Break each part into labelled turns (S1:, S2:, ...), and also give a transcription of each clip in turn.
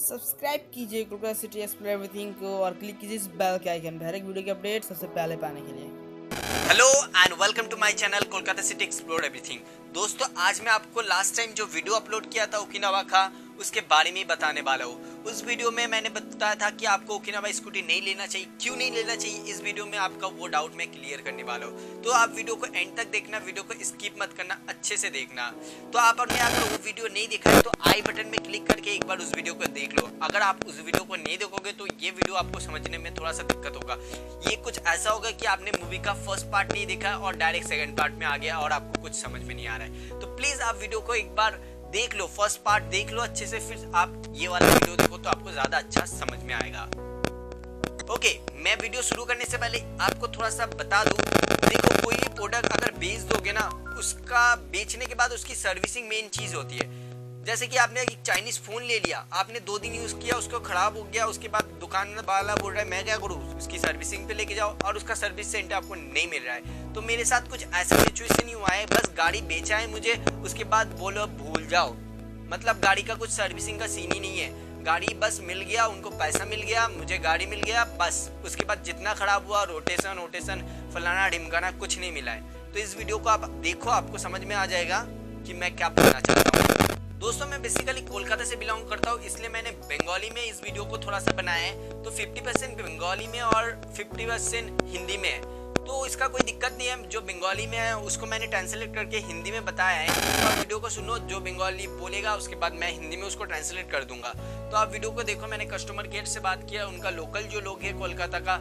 S1: Subscribe कीजिए Kolkata city explore everything को और क्लिक कीजिए इस बेल के आइकन पर हर वीडियो की अपडेट सबसे पहले पाने के लिए।
S2: Hello and welcome to my channel Kolkata city explore everything दोस्तों, आज मैं आपको लास्ट टाइम जो वीडियो अपलोड किया था ओकिनावा का उसके बारे में बताने वाला हूँ। उस वीडियो में मैंने बताया था कि आपको ओकिनावा स्कूटी नहीं लेना चाहिए। क्यों नहीं लेना चाहिए? इस वीडियो में आपका वो डाउट मैं क्लियर करने वाला हूँ। तो आप वीडियो को एंड तक देखना वीडियो को स्किप मत करना, अच्छे से देखना। तो आपने अगर वो वीडियो नहीं देखा है तो आई बटन में क्लिक करके एक बार उस वीडियो को देख लो। अगर आप उस वीडियो को नहीं देखोगे तो ये वीडियो आपको समझने में थोड़ा सा दिक्कत होगा। ये कुछ ऐसा होगा कि आपने मूवी का फ़र्स्ट पार्ट नहीं देखा और डायरेक्ट सेकेंड पार्ट में आ गया और आपको कुछ समझ में नहीं आ रहा है। तो प्लीज़ आप वीडियो को एक बार देख लो फ़र्स्ट पार्ट देख लो अच्छे से, फिर आप ये वाला वीडियो देखो तो आपको ज़्यादा अच्छा समझ में आएगा। ओके मैं वीडियो शुरू करने से पहले आपको थोड़ा सा बता दूँ, देखो कोई भी प्रोडक्ट अगर बेच दोगे ना, उसका बेचने के बाद उसकी सर्विसिंग मेन चीज़ होती है। जैसे कि आपने एक चाइनीज़ फ़ोन ले लिया, आपने दो दिन यूज़ किया, उसको खराब हो गया, उसके बाद दुकान वाला बोल रहा है, मैं क्या करूँ? उसकी सर्विसिंग पे लेके जाओ। और उसका सर्विस सेंटर आपको नहीं मिल रहा है। तो मेरे साथ कुछ ऐसा सिचुएशन ही हुआ है, बस गाड़ी बेचा है मुझे, उसके बाद बोलो, भूल जाओ। मतलब गाड़ी का कुछ सर्विसिंग का सीन ही नहीं है। गाड़ी बस मिल गया, उनको पैसा मिल गया, मुझे गाड़ी मिल गया, बस। उसके बाद जितना खराब हुआ रोटेशन वोटेशन फलाना ढिमकाना कुछ नहीं मिला है। तो इस वीडियो को आप देखो, आपको समझ में आ जाएगा कि मैं क्या बोलना चाहता हूँ। दोस्तों, मैं बेसिकली कोलकाता से बिलोंग करता हूँ, इसलिए मैंने बंगाली में इस वीडियो को थोड़ा सा बनाया है। तो 50 परसेंट बंगाली में और 50 परसेंट हिंदी में है। तो इसका कोई दिक्कत नहीं है, जो बंगाली में है, उसको मैंने ट्रांसलेट करके हिंदी में बताया है। तो आप वीडियो को सुनो, जो बंगाली बोलेगा, उसके बाद मैं हिंदी में उसको ट्रांसलेट कर दूँगा। तो आप वीडियो को देखो, मैंने कस्टमर केयर से बात किया, उनका लोकल जो लोग है कोलकाता का,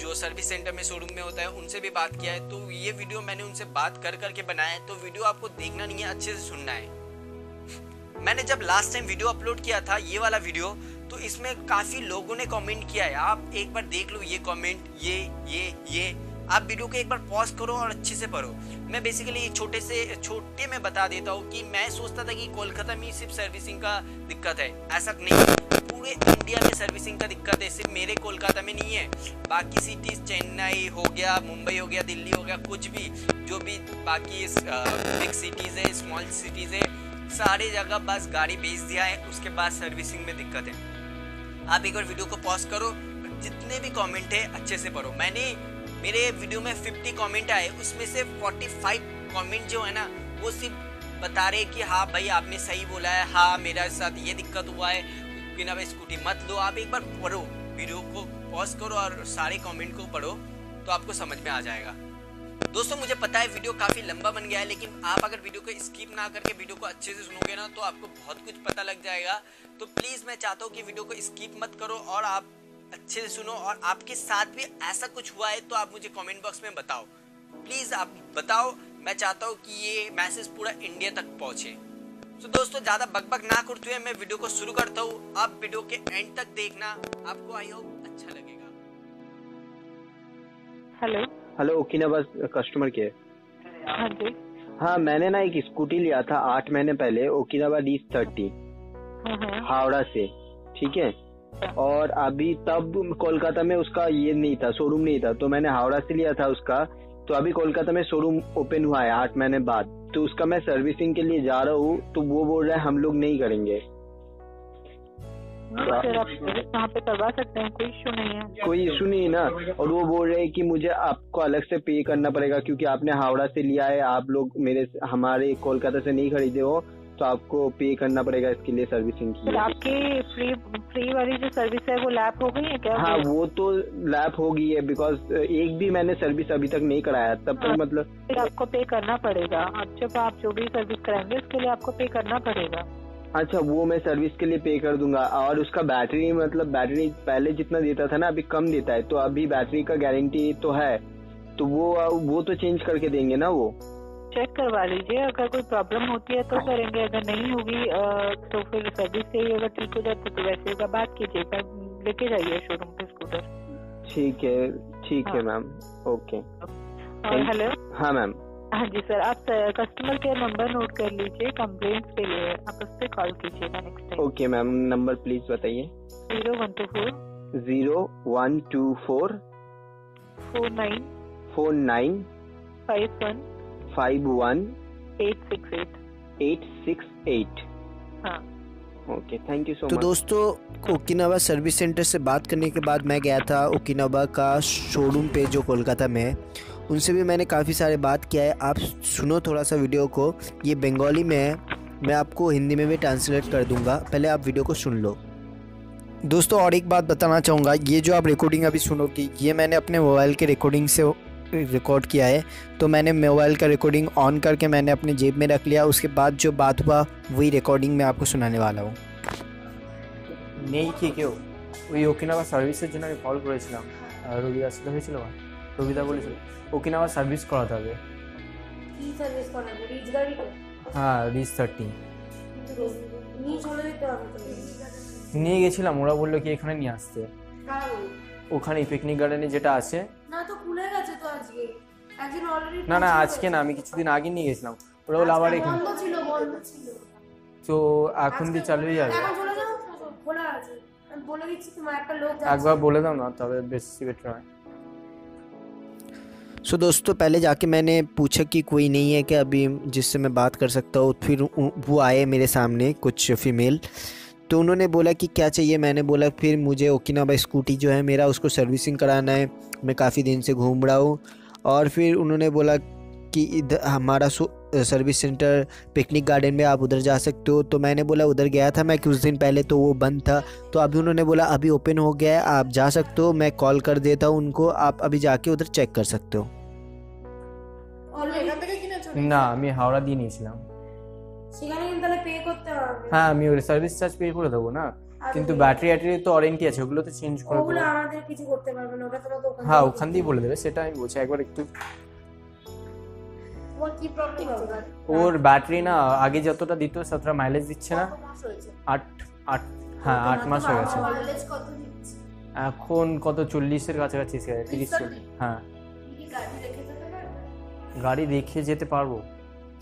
S2: जो सर्विस सेंटर में शोरूम में होता है, उनसे भी बात किया है। तो ये वीडियो मैंने उनसे बात कर करके बनाया है। तो वीडियो आपको देखना नहीं है, अच्छे से सुनना है। मैंने जब लास्ट टाइम वीडियो अपलोड किया था, ये वाला वीडियो तो इसमें काफ़ी लोगों ने कमेंट किया है। आप एक बार देख लो ये कमेंट ये ये ये। आप वीडियो को एक बार पॉज करो और अच्छे से पढ़ो। मैं बेसिकली छोटे से, छोटे में बता देता हूँ कि मैं सोचता था कि कोलकाता में सिर्फ़ सर्विसिंग का दिक्कत है। ऐसा नहीं पूरे इंडिया में सर्विसिंग का दिक्कत है, सिर्फ़ मेरे कोलकाता में नहीं है। बाकी सिटीज़ चेन्नई हो गया, मुंबई हो गया, दिल्ली हो गया, कुछ भी, जो भी बाकी बिग सिटीज़ है स्मॉल सिटीज़ है सारे जगह बस गाड़ी बेच दिया है, उसके बाद सर्विसिंग में दिक्कत है। आप एक बार वीडियो को पॉज करो, जितने भी कमेंट है, अच्छे से पढ़ो। मैंने मेरे वीडियो में 50 कमेंट आए, उसमें से 45 कमेंट जो है ना, वो सिर्फ़ बता रहे कि हाँ भाई, आपने सही बोला है। हाँ मेरा साथ ये दिक्कत हुआ है। कि भाई स्कूटी मत लो। आप एक बार पढ़ो वीडियो को पॉज करो और सारे कमेंट को पढ़ो तो आपको समझ में आ जाएगा। दोस्तों, मुझे पता है वीडियो काफ़ी लंबा बन गया है, लेकिन आप अगर वीडियो को स्किप ना करके वीडियो को अच्छे से सुनोगे ना तो आपको बहुत कुछ पता लग जाएगा। तो प्लीज़ मैं चाहता हूँ कि वीडियो को स्किप मत करो और आप अच्छे से सुनो और आपके साथ भी ऐसा कुछ हुआ है तो आप मुझे कमेंट बॉक्स में बताओ। प्लीज़ आप बताओ, मैं चाहता हूँ कि ये मैसेज पूरा इंडिया तक पहुँचे। तो दोस्तों, ज़्यादा बकबक ना करते हुए मैं वीडियो को शुरू करता हूँ। आप वीडियो के एंड तक देखना, आपको आई होप अच्छा लगेगा।
S3: Hello
S4: hello Okinawa customer care
S3: हाँ जी।
S4: हाँ मैंने ना एक स्कूटी लिया था आठ महीने पहले ओकिनावा डी थर्टी हावड़ा से ठीक है? और अभी तब कोलकाता में उसका ये नहीं था शोरूम नहीं था तो मैंने हावड़ा से लिया था उसका। तो अभी कोलकाता में शोरूम ओपन हुआ है आठ महीने बाद। तो उसका मैं सर्विसिंग के लिए जा रहा हूँ तो वो बोल रहे है हम लोग नहीं करेंगे।
S3: हाँ, फिर आप वहाँ पे करवा सकते हैं कोई इशू नहीं है।
S4: कोई इशू नहीं है ना? और वो बोल रहे हैं कि मुझे आपको अलग से पे करना पड़ेगा क्योंकि आपने हावड़ा से लिया है आप लोग मेरे हमारे कोलकाता से नहीं खरीदे हो तो आपको पे करना पड़ेगा इसके लिए सर्विसिंग की
S3: आपकी फ्री फ्री वाली जो सर्विस है वो लैप हो गई है क्या?
S4: हाँ वो तो लैप हो गई है बिकॉज़ एक भी मैंने सर्विस अभी तक नहीं कराया तब तक
S3: हाँ।
S4: मतलब
S3: फिर आपको पे करना पड़ेगा। अब जब आप जो भी सर्विस कराएँगे उसके लिए आपको पे करना पड़ेगा।
S4: अच्छा वो मैं सर्विस के लिए पे कर दूँगा। और उसका बैटरी मतलब बैटरी पहले जितना देता था ना अभी कम देता है। तो अभी बैटरी का गारंटी तो है। तो वो वो तो चेंज करके देंगे ना वो?
S3: चेक करवा लीजिए। अगर कोई प्रॉब्लम होती है तो करेंगे। अगर नहीं होगी तो फिर सर्विस से ही अगर ठीक हो जाता तो वैसे का बात कीजिएगा लेके जाइए शोरूम पे स्कूटर
S4: ठीक है ठीक है
S3: हाँ।
S4: मैम ओके
S3: हेलो
S4: हाँ मैम
S3: हाँ जी सर आप कस्टमर केयर नंबर नोट कर लीजिए कंप्लेंट के लिए। आप उस पर कॉल कीजिएगा next time
S4: okay ma'am number please बताइए।
S3: Zero one two four
S4: zero one two four
S3: four nine
S4: four nine
S3: five one
S4: five one
S3: eight six eight
S4: eight six eight
S3: हाँ।
S4: ओके थैंक यू सो
S2: तो
S4: much
S2: दोस्तों Okinawa service centre से बात करने के बाद मैं गया था ओकिनावा का शोरूम पे जो कोलकाता में है। उनसे भी मैंने काफ़ी सारे बात किया है आप सुनो थोड़ा सा वीडियो को ये बंगाली में है मैं आपको हिंदी में भी ट्रांसलेट कर दूंगा पहले आप वीडियो को सुन लो दोस्तों और एक बात बताना चाहूँगा ये जो आप रिकॉर्डिंग अभी सुनोगी ये मैंने अपने मोबाइल के रिकॉर्डिंग से रिकॉर्ड किया है तो मैंने मोबाइल का रिकॉर्डिंग ऑन करके मैंने अपने जेब में रख लिया उसके बाद जो बात हुआ वही रिकॉर्डिंग मैं आपको सुनाने वाला हूँ নেই কি কেউ ওই ওকিনাওয়া সার্ভিসের জন্য আমি কল করেছিলাম আর রবিদার সাথে হয়েছিল আমার রবিদা বলেছিল আবার সার্ভিস করাতে হবে। হ্যাঁ রিচ থার্টি
S5: নিয়ে
S2: গেছিলাম ওরা বলল কি এখানে নিয়ে আসতে। ওখানে পিকনিক গার্ডেনে যেটা আছে।
S5: না
S2: না আজকে না আমি কিছুদিন আগে নিয়ে গেছিলাম। ওরা বলল আবার এখানে। তো এখন দিয়ে চালু হয়ে যাবে একবার বলে দাও না তবে বেশি বেটার হয়। सो so, दोस्तों पहले जाके मैंने पूछा कि कोई नहीं है कि अभी जिससे मैं बात कर सकता हूँ फिर वो आए मेरे सामने कुछ फीमेल तो उन्होंने बोला कि क्या चाहिए? मैंने बोला फिर मुझे ओकिनावा स्कूटी जो है मेरा उसको सर्विसिंग कराना है। मैं काफ़ी दिन से घूम रहा हूँ। और फिर उन्होंने बोला कि इधर हमारा सु- सर्विस सेंटर पिकनिक गार्डन में आप उधर जा सकते हो तो मैंने बोला उधर गया था मैं कुछ दिन पहले तो वो बंद था तो अभी उन्होंने बोला अभी ओपन हो गया है आप जा सकते हो मैं कॉल कर देता हूँ उनको आप अभी जाके उधर चेक कर सकते हो
S5: অলরেডি
S2: না আমি হাওড়া দিয়ে নিয়েছিলাম
S5: সেখানে কিন্তু তাহলে পে করতে হবে
S2: হ্যাঁ আমি ওই সার্ভিস চার্জ পে করে দেবো না
S5: আর
S2: কিন্তু
S5: ওই-
S2: ব্যাটারি ট্যাটারি তো ওয়ারেন্টি আছে ওগুলো তো চেঞ্জ করে
S5: ওগুলো
S2: দেবো
S5: আমাদের কিছু করতে পারবে না ওটা তোমাকে ওখান
S2: হ্যাঁ
S5: থেকে
S2: ওখান দিয়ে বলে দেবে সেটা আমি বলছি একবার একটু ওর ব্যাটারি না আগে যতটা দিত সতেরো মাইলেজ দিচ্ছে না। আট আট হ্যাঁ আট মাস হয়ে গেছে। এখন কত চল্লিশের কাছাকাছি তিরিশ হ্যাঁ।
S5: গাড়ি দেখে যেতে পারব।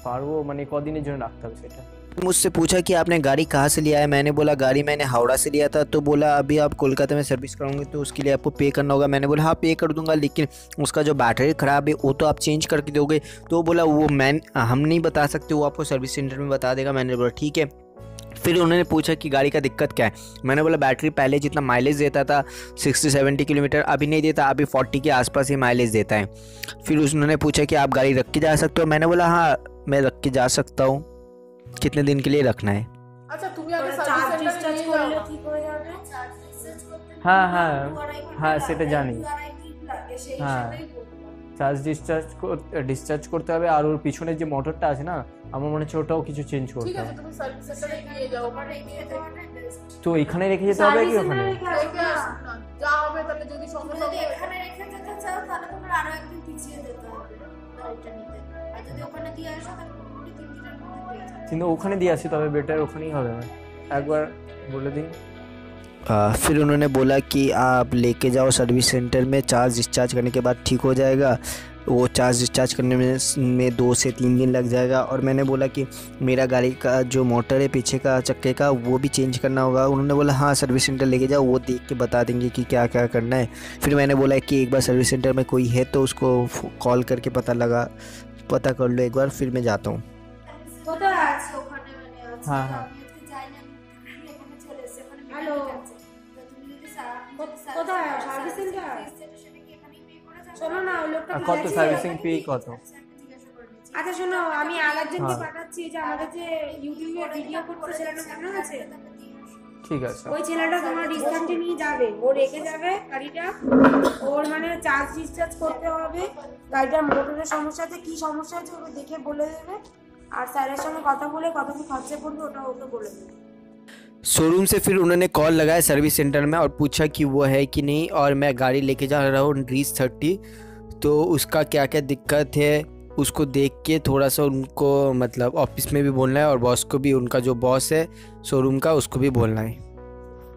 S2: পারব মানে কদিনের জন্য রাখতে হবে সেটা। मुझसे पूछा कि आपने गाड़ी कहाँ से लिया है? मैंने बोला, गाड़ी मैंने हावड़ा से लिया था। तो बोला, अभी आप कोलकाता में सर्विस कराओगे तो उसके लिए आपको पे करना होगा। मैंने बोला हाँ पे कर दूँगा, लेकिन उसका जो बैटरी ख़राब है, वो तो आप चेंज करके दोगे। तो बोला, वो मैं, हम नहीं बता सकते, वो आपको सर्विस सेंटर में बता देगा। मैंने बोला, ठीक है। फिर उन्होंने पूछा कि गाड़ी का दिक्कत क्या है? मैंने बोला बैटरी पहले जितना माइलेज देता था सिक्सटी सेवेंटी किलोमीटर, अभी नहीं देता, अभी फोर्टी के आसपास ही माइलेज देता है। फिर उन्होंने पूछा कि आप गाड़ी रख के जा सकते हो? मैंने बोला हाँ मैं रख के जा सकता हूँ। कितने दिन के लिए रखना है
S6: আচ্ছা তুমি আগে
S5: চার্জ
S6: সার্ভিস
S5: ডিসচার্জ
S6: সেন্টারে
S5: করলে
S6: নিয়ে
S5: ঠিক হয়ে যাবে
S2: হ্যাঁ হ্যাঁ হ্যাঁ সেটা জানি
S5: সেই
S2: হ্যাঁ।
S5: হিসাবেই বলবো।
S2: চার্জ ডিসচার্জ ডিসচার্জ করতে হবে আর ওর পিছনের যে মোটরটা আছে না আমার মনে হচ্ছে ওটাও কিছু চেঞ্জ
S6: ঠিক
S2: করতে
S6: আছে
S2: হবে
S6: তুমি সার্ভিস সেন্টারে নিয়ে যাও ওখানে গিয়ে দেখে
S2: তো এখানে রেখে যেতে হবে কি
S5: Service
S2: ওখানে
S5: center রেখে আসবে
S6: দেখে
S5: না।
S6: আসুন না যা হবে তাহলে যদি সঙ্গে
S5: তুমি যদি
S6: সঙ্গে
S5: এখানে রেখে যেতে চাও তাহলে তোমার আরো একদিন পিছিয়ে যেতে হবে গাড়িটা নিতে আর যদি ওখানে দিয়ে আসো তাহলে
S2: কিন্তু ওখানে দিয়ে আসি তবে বেটার ওখানেই হবে একবার বলে দিন फिर उन्होंने बोला कि आप लेके जाओ सर्विस सेंटर में चार्ज डिस्चार्ज करने के बाद ठीक हो जाएगा वो चार्ज डिस्चार्ज करने में में दो से तीन दिन लग जाएगा और मैंने बोला कि मेरा गाड़ी का जो मोटर है पीछे का चक्के का वो भी चेंज करना होगा उन्होंने बोला हाँ सर्विस सेंटर लेके जाओ वो देख के बता देंगे कि क्या क्या करना है फिर मैंने बोला कि एक बार सर्विस सेंटर में कोई है तो उसको कॉल करके पता लगा पता कर लो एक बार फिर मैं जाता हूँ হ্যাঁ, হ্যাঁ। কত সার্ভিসিং পে কত?
S5: আচ্ছা শোনো আমি আলারজনকে
S2: হ্যাঁ।
S5: পাঠাচ্ছি যে আমাদের যে ইউটিউবে ভিডিও করতে ছেলেটা মনে আছে?
S2: ঠিক আছে।
S5: ওই ছেলেটা তোমার ডিসকাউন্টে নিয়ে যাবে ও রেখে যাবে গাড়িটা ওর মানে চার্জ ডিসচার্জ করতে হবে গাড়িটার মোটরের সমস্যাতে কি সমস্যা আছে ওকে দেখে বলে দেবে। আর স্যারের সঙ্গে কথা বলে কত কি খরচা পড়বে ওটা ওকে বলে দেবে
S2: शोरूम से फिर उन्होंने कॉल लगाया सर्विस सेंटर में और पूछा कि वो है कि नहीं और मैं गाड़ी लेके जा रहा हूँ रीच थर्टी तो उसका क्या क्या दिक्कत है उसको देख के थोड़ा सा उनको मतलब ऑफिस में भी बोलना है और बॉस को भी उनका जो बॉस है शोरूम का उसको भी बोलना है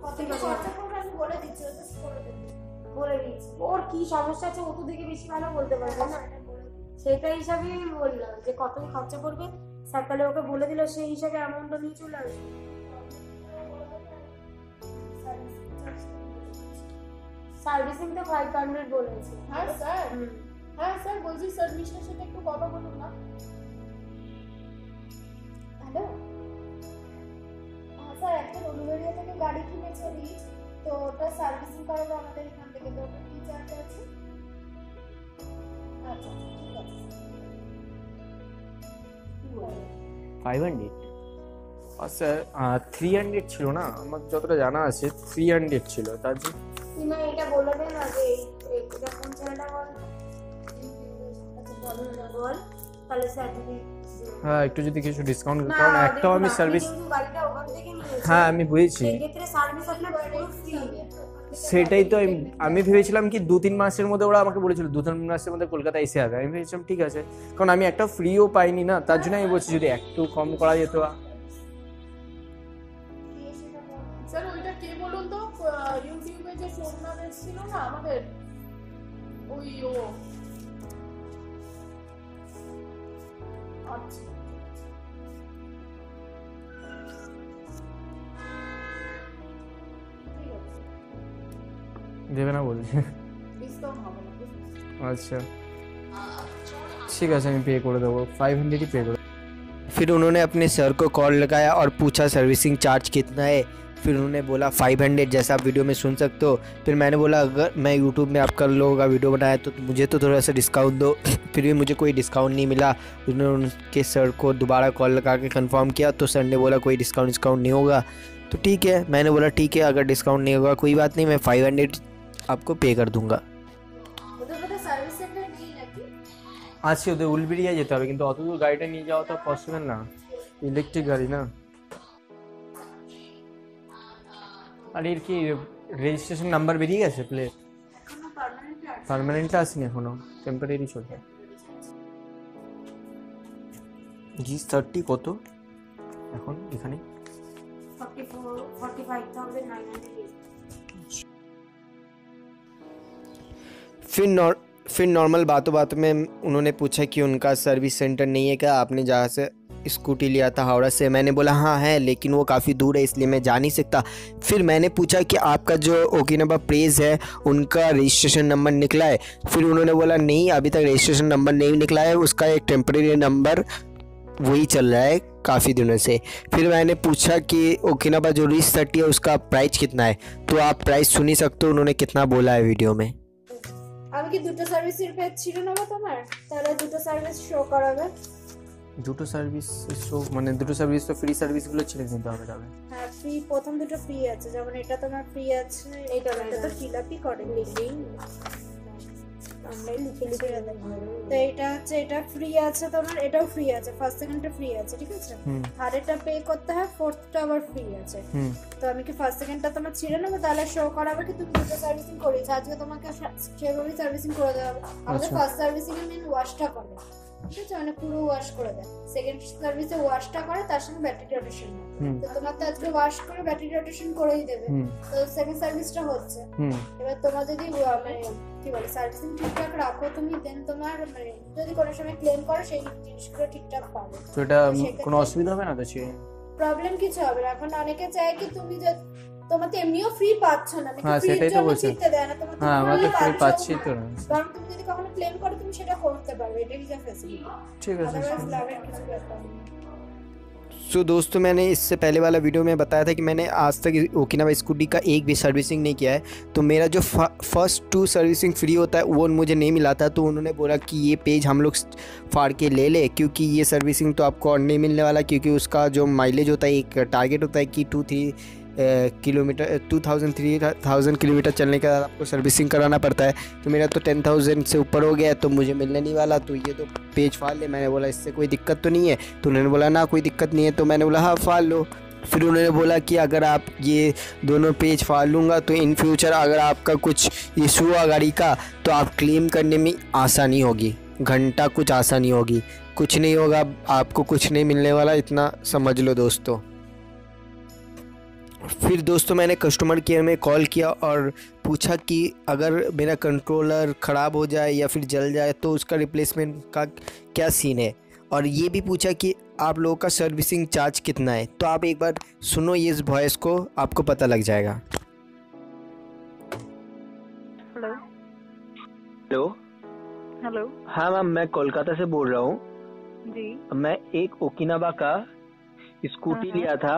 S7: কত কি খরচা পড়বে আমি বলে দিচ্ছি ও just করে দেবে।
S5: বলে দিচ্ছি ওর কি সমস্যা আছে ও তো দেখে বেশি ভালো বলতে পারবে না সেটা হিসাবেই বললাম যে কত খরচা পড়বে। স্যার তাহলে ওকে বলে দিল সেই হিসাবে অ্যামাউন্টটা নিয়ে চলে আসবে। সার্ভিসিং তো ফাইভ হান্ড্রেড বলেছে।
S6: হ্যাঁ স্যার। হ্যাঁ স্যার বলছি সার্ভিসের সাথে একটু কথা বলুন না।
S7: হ্যালো? হ্যাঁ স্যার একটা উলুবেড়িয়া থেকে গাড়ি কিনেছে রিচ তো ওটা সার্ভিসিং করাবে আমাদের এখান থেকে। তো কি চার্জ আছে?
S8: ফাইভ হান্ড্রেড আর স্যার থ্রি হান্ড্রেড ছিল না? আমার যতটা জানা আছে থ্রি হান্ড্রেড ছিল। তার জন্য
S5: তুমি এটা বলে দে না যে এই- এই- এটা কোন ছেলেটা বল? আচ্ছা বল তাহলে স্যার যদি
S8: হ্যাঁ একটু যদি কিছু ডিসকাউন্ট কারণ একটাও আমি সার্ভিস হ্যাঁ আমি বুঝেছি।
S5: সেক্ষেত্রে সার্ভিস আপনার
S8: সেটাই তো আমি ভেবেছিলাম কি দু তিন মাসের মধ্যে ওরা আমাকে বলেছিল, দু তিন মাসের মধ্যে কলকাতা এসে যাবে। আমি ভেবেছিলাম ঠিক আছে। কারণ আমি একটা ফ্রিও পাইনি না, তার জন্য আমি বলছি যদি একটু কম করা যেত।
S6: আমাদের? ওই ও। আচ্ছা।
S8: দেবে না বলছে আচ্ছা ঠিক আছে আমি পে করে দেবো फाइव हंड्रेड ही। पे करो
S2: फिर उन्होंने अपने सर को कॉल लगाया और पूछा सर्विसिंग चार्ज कितना है? फिर उन्होंने बोला 500 जैसा आप वीडियो में सुन सकते हो। फिर मैंने बोला अगर मैं यूट्यूब में आपका लोगों का वीडियो बनाया तो मुझे तो थोड़ा सा डिस्काउंट दो। फिर भी मुझे कोई डिस्काउंट नहीं मिला। उन्होंने उनके सर को दोबारा कॉल लगा के कन्फर्म किया तो सर ने बोला कोई डिस्काउंट डिस्काउंट नहीं होगा। तो ठीक है मैंने बोला ठीक है अगर डिस्काउंट नहीं होगा कोई बात नहीं मैं फाइव हंड्रेड आपको पे कर दूँगा
S8: আজকে ওদের উলবিড়িয়া যেতে হবে কিন্তু অত দূর গাড়িটা নিয়ে যাওয়া তো পসিবল না ইলেকট্রিক গাড়ি না আর এর কি রেজিস্ট্রেশন নাম্বার বেরিয়ে গেছে প্লেট পারমানেন্টটা আসেনি এখনো টেম্পারেরি চলবে জি থার্টি কত এখন এখানে
S5: 45 45908
S2: फिर नॉर, फिर नॉर्मल बातों बातों में उन्होंने पूछा कि उनका सर्विस सेंटर नहीं है क्या? आपने जहाँ से स्कूटी लिया था हावड़ा से? मैंने बोला हाँ है, लेकिन वो काफ़ी दूर है, इसलिए मैं जा नहीं सकता। फिर मैंने पूछा कि आपका जो ओकिनाबा प्रेज है, उनका रजिस्ट्रेशन नंबर निकला है? फिर उन्होंने बोला, नहीं, अभी तक रजिस्ट्रेशन नंबर नहीं निकला है, उसका एक टेम्परेरी नंबर वही चल रहा है काफ़ी दिनों से। फिर मैंने पूछा कि ओकिनाबा जो रिस थर्टी है, उसका प्राइस कितना है? तो आप प्राइस सुन ही सकते हो, उन्होंने कितना बोला है वीडियो में।
S7: আমি কি দুটো সার্ভিসের পেজ ছিল না গো তোমার? তাহলে দুটো সার্ভিস শো করাবে।
S8: দুটো সার্ভিস শো মানে দুটো সার্ভিস তো ফ্রি সার্ভিসগুলো ছেড়ে দিতে হবে তবে
S7: হ্যাঁ ফ্রি প্রথম দুটো ফ্রি আছে। যেমন এটা তোমার ফ্রি আছে এটা এটা তো ফিল আপই করে লিখেই আমরা লিখে লিখে তো এটা হচ্ছে এটা ফ্রি আছে তোমার এটাও ফ্রি আছে ফার্স্ট সেকেন্ডটা ফ্রি আছে ঠিক আছে?
S8: হুম।
S7: থার্ডেরটা পে করতে হয় ফোর্থটা আবার ফ্রি আছে। তো আমি কি ফার্স্ট সেকেন্ডটা তোমার ছিঁড়ে নেব? তাহলে শো করাবে কি? তুমি দুটো সার্ভিসিং করেছ আজকে তোমাকে সেভাবেই সার্ভিসিং করে দেওয়া হবে। আমাদের
S8: আচ্ছা।
S7: ফার্স্ট সার্ভিসিং এ মেন ওয়াশটা করে ঠিক আছে মানে পুরো ওয়াশ করে দেয়। সেকেন্ড সার্ভিসে ওয়াশটা করে তার সঙ্গে ব্যাটারি রোটেশন তো তোমার তো আজকে ওয়াশ করে ব্যাটারি রোটেশন করেই দেবে। তো সেকেন্ড সার্ভিসটা হচ্ছে। এবার তোমার যদি মানে কি বলে সার্ভিসিং ঠিকঠাক রাখো তুমি দেন তোমার মানে যদি কোনো সময় ক্লেম করো সেই জিনিসগুলো ঠিকঠাক পাবে।
S8: তো এটা কোনো অসুবিধা হবে না তো
S7: প্রবলেম কিছু হবে না। এখন অনেকে চায় কি তুমি যে তোমার তো এমনিও ফ্রি পাচ্ছ না নাকি
S8: হ্যাঁ,
S7: ফ্রির
S8: সেটাই তো
S7: জন্য
S8: বলছি।
S7: জিততে দেয় না তোমার তো
S8: হ্যাঁ আমরা তো
S7: free
S8: ফ্রি
S7: পাচ্ছ।
S8: পাচ্ছি তো না
S7: কারণ তুমি যদি কখনো ক্লেম করো তুমি সেটা করতে পারবে এটাই যা ফ্যাসিলিটি
S8: ঠিক আছে
S7: আদারওয়াইজ লাভের কিছু ব্যাপার নেই
S2: सो दोस्तों मैंने इससे पहले वाला वीडियो में बताया था कि मैंने आज तक ओकिनावा स्कूटी का एक भी सर्विसिंग नहीं किया है तो मेरा जो फर्स्ट टू सर्विसिंग फ्री होता है वो मुझे नहीं मिला था तो उन्होंने बोला कि ये पेज हम लोग फाड़ के ले ले क्योंकि ये सर्विसिंग तो आपको और नहीं मिलने वाला क्योंकि उसका जो माइलेज होता है एक टारगेट होता है कि two three kilometre two thousand three thousand kilometre चलने के बाद आपको सर्विसिंग कराना पड़ता है। तो मेरा तो टेन थाउज़ेंड से ऊपर हो गया तो मुझे मिलने नहीं वाला। तो ये तो पेज फाड़ ले। मैंने बोला, इससे कोई दिक्कत तो नहीं है? तो उन्होंने बोला, ना, कोई दिक्कत नहीं है। तो मैंने बोला हाँ फाड़ लो। फिर उन्होंने बोला कि, अगर आप ये दोनों पेज फाड़ लूँगा तो इन फ्यूचर अगर आपका कुछ इशू हुआ गाड़ी का तो आप क्लेम करने में आसानी होगी। घंटा कुछ आसानी होगी। कुछ नहीं होगा, आपको कुछ नहीं मिलने वाला। इतना समझ लो दोस्तों। फिर दोस्तों मैंने कस्टमर केयर में कॉल किया और पूछा कि अगर मेरा कंट्रोलर ख़राब हो जाए या फिर जल जाए तो उसका रिप्लेसमेंट का क्या सीन है? और ये भी पूछा कि आप लोगों का सर्विसिंग चार्ज कितना है? तो आप एक बार सुनो ये इस वॉइस को आपको पता लग जाएगा।
S3: हेलो
S4: हेलो
S3: हेलो
S4: हाँ मैम मैं कोलकाता से बोल रहा हूँ।
S3: जी।
S4: मैं एक ओकिनावा का स्कूटी लिया था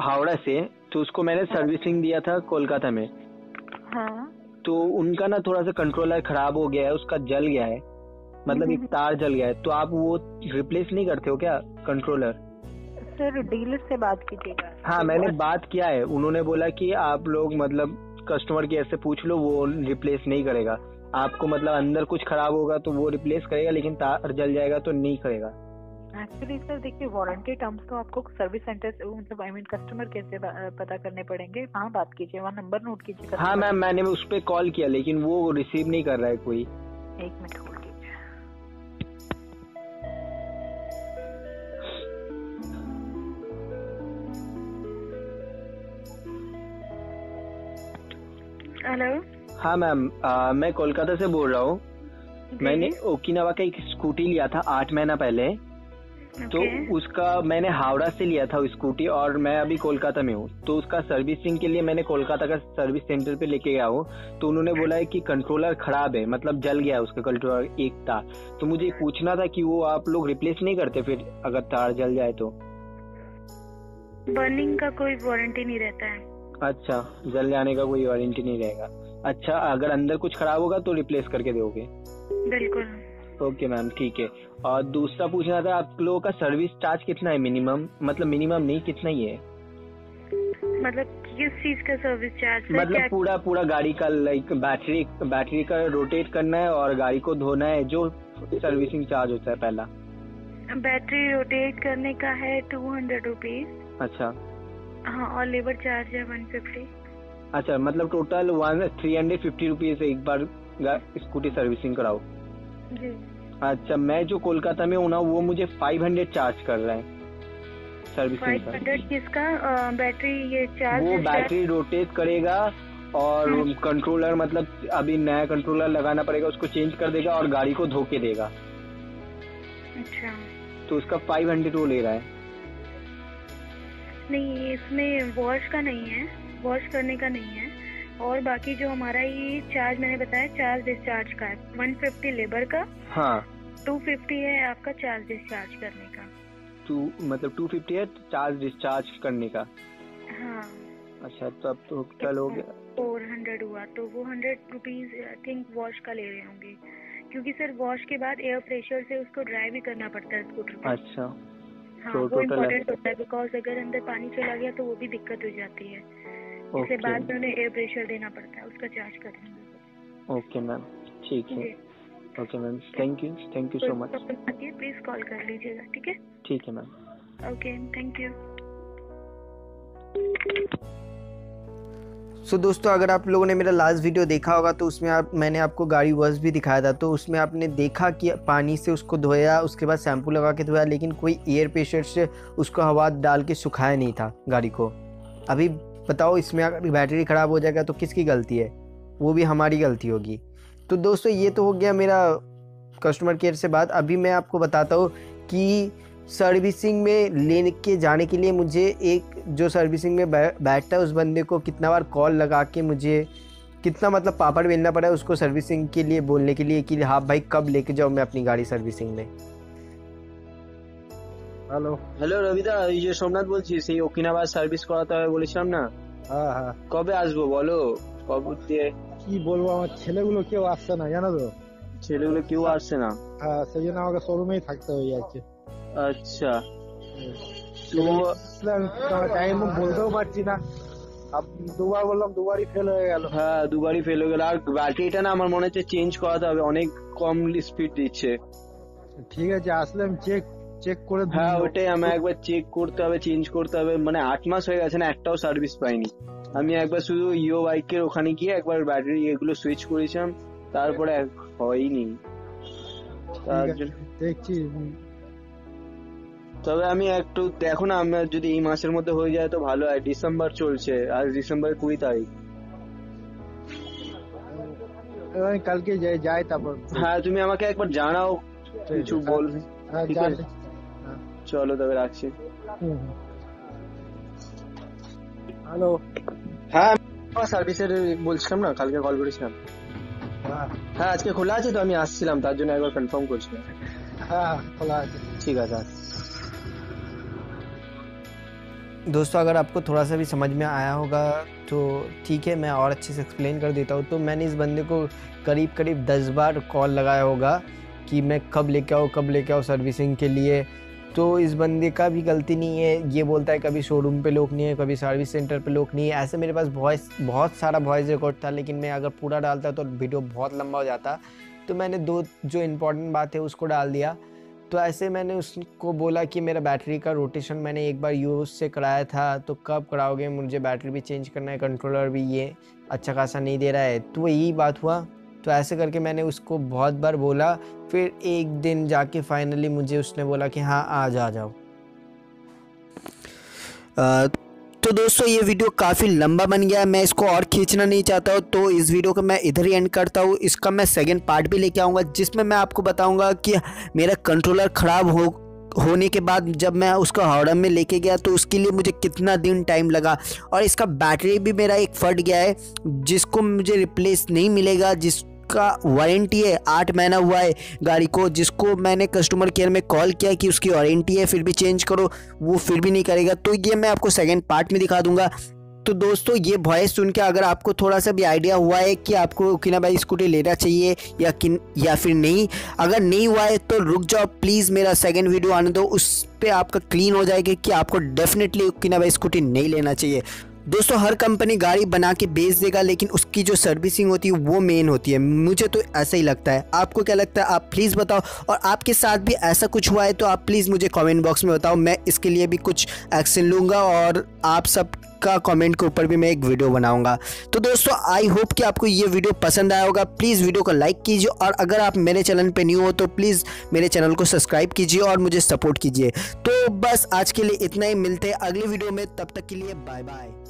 S4: हावड़ा से तो उसको मैंने सर्विसिंग दिया था कोलकाता में।
S3: हाँ।
S4: तो उनका ना थोड़ा सा कंट्रोलर खराब हो गया है उसका जल गया है। मतलब एक तार जल गया है। तो आप वो रिप्लेस नहीं करते हो क्या कंट्रोलर
S3: सर डीलर से बात कीजिएगा।
S4: हाँ मैंने बात किया है। उन्होंने बोला कि आप लोग मतलब कस्टमर केयर से पूछ लो वो रिप्लेस नहीं करेगा। आपको मतलब अंदर कुछ खराब होगा तो वो रिप्लेस करेगा लेकिन तार जल जाएगा तो नहीं करेगा।
S3: एक्चुअली सर देखिए वारंटी टर्म्स तो आपको सर्विस सेंटर से मतलब आई मीन कस्टमर केयर से पता करने पड़ेंगे? वहाँ बात कीजिए वहाँ नंबर नोट कीजिए
S4: हाँ मैम मैंने उस पर कॉल किया लेकिन वो रिसीव नहीं कर रहा है कोई।
S3: एक मिनट होल्ड कीजिए। हेलो
S4: हाँ मैम मैं कोलकाता से बोल रहा हूँ। मैंने ओकिनावा का एक स्कूटी लिया था आठ महीना पहले। तो उसका मैंने हावड़ा से लिया था स्कूटी और मैं अभी कोलकाता में हूँ। तो उसका सर्विसिंग के लिए मैंने कोलकाता का सर्विस सेंटर पे लेके गया हूँ। तो उन्होंने बोला है कि कंट्रोलर खराब है मतलब जल गया है उसका कंट्रोलर एक तार तो मुझे पूछना था कि वो आप लोग रिप्लेस नहीं करते फिर अगर तार जल जाए तो?
S9: बर्निंग का कोई वारंटी नहीं रहता है।
S4: अच्छा जल जाने का कोई वारंटी नहीं रहेगा। अच्छा अगर अंदर कुछ खराब होगा तो रिप्लेस करके दोगे?
S9: बिल्कुल।
S4: ओके मैम ठीक है। और दूसरा पूछना था आप लोगों का सर्विस चार्ज कितना है मिनिमम मतलब मिनिमम नहीं कितना ही है?
S9: मतलब किस चीज़ का सर्विस चार्ज
S4: मतलब
S9: क्या
S4: पूरा पूरा गाड़ी का लाइक बैटरी बैटरी का रोटेट करना है और गाड़ी को धोना है जो सर्विसिंग चार्ज होता है पहला।
S9: बैटरी रोटेट करने का है टू हंड्रेड रुपीज़
S4: अच्छा।
S9: हाँ और लेबर चार्ज है वन फिफ्टी
S4: अच्छा मतलब total one three hundred fifty rupees एक बार स्कूटी सर्विसिंग कराओ।
S9: जी।
S4: अच्छा मैं जो कोलकाता में हूँ ना वो मुझे फाइव हंड्रेड चार्ज कर रहा है। सर्विसिंग का
S9: किसका? बैटरी ये चार्ज
S4: वो बैटरी रोटेट करेगा और कंट्रोलर मतलब अभी नया कंट्रोलर लगाना पड़ेगा उसको चेंज कर देगा और गाड़ी को धोके देगा।
S9: अच्छा।
S4: तो उसका फाइव हंड्रेड वो ले रहा है।
S9: नहीं इसमें वॉश का नहीं है। वॉश करने का नहीं है। और बाकी जो हमारा ये चार्ज मैंने बताया चार्ज डिस्चार्ज का है। वन फिफ्टी लेबर का
S4: हाँ।
S9: टू फिफ्टी है आपका चार्ज डिस्चार्ज करने का।
S4: टू मतलब टू फिफ्टी है चार्ज डिस्चार्ज करने का।
S9: हाँ।
S4: अच्छा तो अब तो टोटल हो गया।
S9: फोर हंड्रेड हुआ तो वो hundred rupees I think wash का ले रहे होंगे। क्योंकि सर वॉश के बाद एयर प्रेशर से उसको ड्राई भी करना पड़ता है स्कूटर को
S4: अच्छा।
S9: हाँ
S4: तो
S9: वो इम्पोर्टेंट होता है बिकॉज़ अगर अंदर पानी चला गया तो वो भी दिक्कत हो जाती है।
S4: ओके
S9: बाद में उन्हें एयर प्रेशर देना पड़ता है उसका चार्ज कर
S4: ओके मैम ठीक है. Okay ma'am thank you thank you so much
S9: please call कर लीजिएगा ठीक है?
S4: ठीक है ma'am
S9: okay thank you
S2: so so, दोस्तों अगर आप लोगों ने मेरा लास्ट वीडियो देखा होगा तो उसमें आप मैंने आपको गाड़ी वॉश भी दिखाया था तो उसमें आपने देखा कि पानी से उसको धोया उसके बाद शैम्पू लगा के धोया लेकिन कोई एयर प्रेशर से उसको हवा डाल के सुखाया नहीं था गाड़ी को। अभी बताओ, इसमें अगर बैटरी ख़राब हो जाएगा तो किसकी गलती है? वो भी हमारी गलती होगी। तो दोस्तों, ये तो हो गया मेरा कस्टमर केयर से बात। अभी मैं आपको बताता हूँ कि सर्विसिंग में लेने के, जाने के लिए मुझे एक, जो सर्विसिंग में बैठता है, उस बंदे को कितना बार कॉल लगा के मुझे कितना मतलब पापड़ बेलना पड़ा है उसको सर्विसिंग के लिए, बोलने के लिए कि हाँ भाई कब लेके जाओ मैं अपनी गाड़ी सर्विसिंग में।
S10: হ্যালো
S4: হ্যালো রবিদা এই যে সোমনাথ বলছি সেই ওকিনাবা সার্ভিস করাতে হবে বলেছিলাম না?
S10: হ্যাঁ হ্যাঁ।
S4: কবে আসব বলো? কবে দিয়ে।
S10: কি বলব আমার ছেলেগুলো কেউ আসছে না জানো তো?
S4: ছেলেগুলো কেউ আসছে না?
S10: হ্যাঁ সেই জন্য আমাকে শোরুমেই থাকতে হয়ে যাচ্ছে।
S4: আচ্ছা। তো
S10: টাইম বলতেও পারছি না। দুবার বললাম দুবারই ফেল হয়ে গেল।
S4: হ্যাঁ দুবারই ফেল হয়ে গেল। আর ব্যাটারিটা না আমার মনে হচ্ছে চেঞ্জ করাতে হবে অনেক কম স্পিড দিচ্ছে।
S10: ঠিক আছে আসলে আমি চেক চেক করে
S4: হ্যাঁ ওটাই আমার একবার চেক করতে হবে চেঞ্জ করতে হবে। মানে আট মাস হয়ে গেছে না একটাও সার্ভিস পাইনি। আমি একবার শুধু ইও বাইকের ওখানে গিয়ে একবার ব্যাটারি এগুলো সুইচ করেছিলাম। তারপরে হয়নি।
S10: দেখছি।
S4: তবে আমি একটু দেখো না আমার যদি এই মাসের মধ্যে হয়ে যায় তো ভালো হয়। ডিসেম্বর চলছে আজ ডিসেম্বরের কুড়ি তারিখ।
S10: কালকে যাই যাই তারপর।
S4: হ্যাঁ তুমি আমাকে একবার জানাও কিছু। বলবে
S10: হ্যাঁ,
S4: ঠিক আছে। চলো তবে রাখছি
S10: হুম, হুম। হ্যালো
S4: হ্যাঁ সার্ভিসের বলছিলাম না কালকে কল করেছিলাম
S10: হ্যাঁ
S4: হ্যাঁ আজকে খোলা আছে তো আমি আসছিলাম তার জন্য একবার কনফার্ম করছিলাম
S10: হ্যাঁ খোলা আছে
S4: ঠিক আছে আচ্ছা।
S2: दोस्तों अगर आपको थोड़ा सा भी समझ में आया होगा तो ठीक है मैं और अच्छे से एक्सप्लेन कर देता हूँ तो मैंने इस बंदे को करीब करीब दस बार कॉल लगाया होगा कि मैं कब लेके आऊँ कब लेके आऊँ सर्विसिंग के लिए तो इस बंदे का भी गलती नहीं है। ये बोलता है, कभी शोरूम पे लोग नहीं है, कभी सर्विस सेंटर पे लोग नहीं है। ऐसे मेरे पास वॉइस बहुत सारा वॉइस रिकॉर्ड था, लेकिन मैं अगर पूरा डालता तो वीडियो बहुत लंबा हो जाता। तो मैंने दो जो इम्पोर्टेंट बात है उसको डाल दिया। तो ऐसे मैंने उसको बोला कि मेरा बैटरी का रोटेशन मैंने एक बार यूज़ से कराया था। तो कब कराओगे? मुझे बैटरी भी चेंज करना है कंट्रोलर भी ये अच्छा खासा नहीं दे रहा है। तो यही बात हुआ। तो ऐसे करके मैंने उसको बहुत बार बोला फिर एक दिन जाके फाइनली मुझे उसने बोला कि हाँ आज आ जाओ। आ, तो दोस्तों ये वीडियो काफ़ी लंबा बन गया है मैं इसको और खींचना नहीं चाहता हूँ तो इस वीडियो को मैं इधर ही एंड करता हूँ इसका मैं सेकंड पार्ट भी लेके आऊँगा जिसमें मैं आपको बताऊँगा कि मेरा कंट्रोलर ख़राब हो होने के बाद जब मैं उसको हावड़ा में लेके गया तो उसके लिए मुझे कितना दिन टाइम लगा और इसका बैटरी भी मेरा एक फट गया है जिसको मुझे रिप्लेस नहीं मिलेगा जिस का वारंटी है, आठ महीना हुआ है गाड़ी को, जिसको मैंने कस्टमर केयर में कॉल किया कि उसकी वारंटी है, फिर भी चेंज करो, वो फिर भी नहीं करेगा। तो ये मैं आपको सेकेंड पार्ट में दिखा दूँगा। तो दोस्तों, ये वॉइस सुन के अगर आपको थोड़ा सा भी आइडिया हुआ है कि आपको उकिना भाई स्कूटी लेना चाहिए या किन, या फिर नहीं, अगर नहीं हुआ है तो रुक जाओ प्लीज़ मेरा सेकंड वीडियो आने दो, उस पर आपका क्लीन हो जाएगा कि आपको डेफिनेटली उकिना भाई स्कूटी नहीं लेना चाहिए। दोस्तों, हर कंपनी गाड़ी बना के बेच देगा, लेकिन उसकी जो सर्विसिंग होती है, वो मेन होती है। मुझे तो ऐसा ही लगता है। आपको क्या लगता है? आप प्लीज़ बताओ। और आपके साथ भी ऐसा कुछ हुआ है तो आप प्लीज़ मुझे कमेंट बॉक्स में बताओ। मैं इसके लिए भी कुछ एक्शन लूँगा और आप सब का कमेंट के ऊपर भी मैं एक वीडियो बनाऊँगा। तो दोस्तों आई होप कि आपको ये वीडियो पसंद आया होगा। प्लीज़ वीडियो को लाइक कीजिए और अगर आप मेरे चैनल पे न्यू हो तो प्लीज़ मेरे चैनल को सब्सक्राइब कीजिए और मुझे सपोर्ट कीजिए। तो बस आज के लिए इतना ही। मिलते हैं अगले वीडियो में। तब तक के लिए बाय बाय